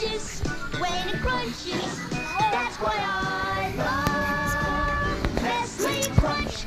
crunches when it crunches. Oh, that's why I love Nestle Crunch.